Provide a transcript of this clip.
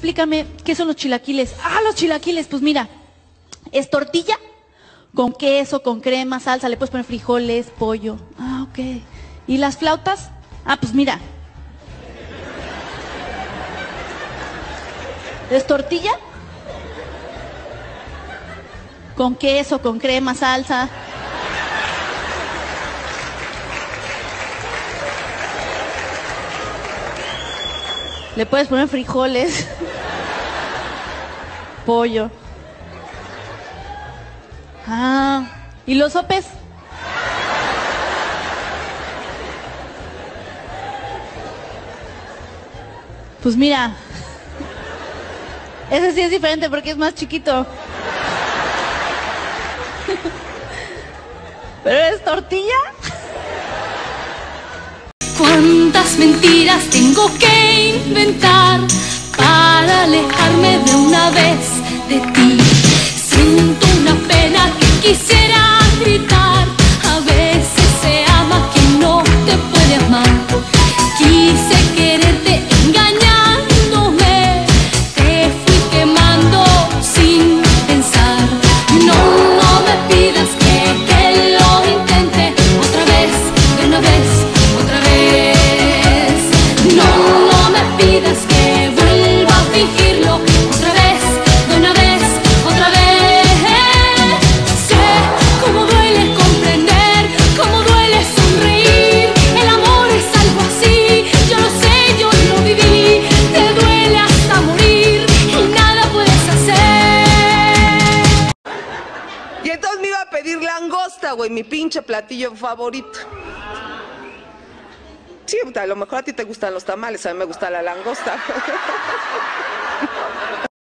explícame, ¿qué son los chilaquiles? Ah, los chilaquiles, pues mira, es tortilla con queso, con crema, salsa, le puedes poner frijoles, pollo. Ah, ok. ¿Y las flautas? Ah, pues mira. Es tortilla con queso, con crema, salsa. Le puedes poner frijoles, pollo. Ah, ¿y los sopes? Pues mira, ese sí es diferente porque es más chiquito. ¿Pero es tortilla? ¿Cuántas mentiras tengo que inventar para alejarme de una vez de ti? Pedir langosta, güey, mi pinche platillo favorito. Sí, a lo mejor a ti te gustan los tamales, a mí me gusta la langosta.